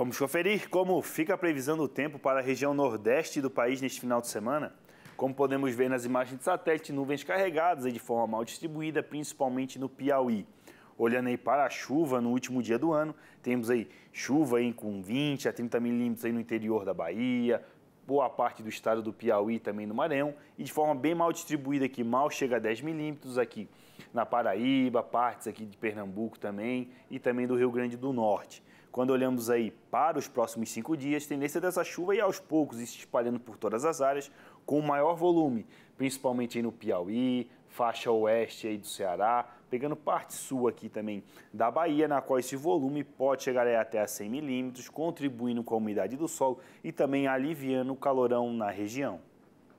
Vamos conferir como fica a previsão do tempo para a região nordeste do país neste final de semana. Como podemos ver nas imagens de satélite, nuvens carregadas de forma mal distribuída, principalmente no Piauí. Olhando aí para a chuva no último dia do ano, temos aí chuva aí com 20 a 30 milímetros aí no interior da Bahia, boa parte do estado do Piauí também no Maranhão e de forma bem mal distribuída aqui, mal chega a 10 milímetros aqui na Paraíba, partes aqui de Pernambuco também e também do Rio Grande do Norte. Quando olhamos aí para os próximos cinco dias, tendência dessa chuva e aos poucos se espalhando por todas as áreas com maior volume, principalmente no Piauí, faixa oeste aí do Ceará, pegando parte sul aqui também da Bahia, na qual esse volume pode chegar até a 100 milímetros, contribuindo com a umidade do solo e também aliviando o calorão na região.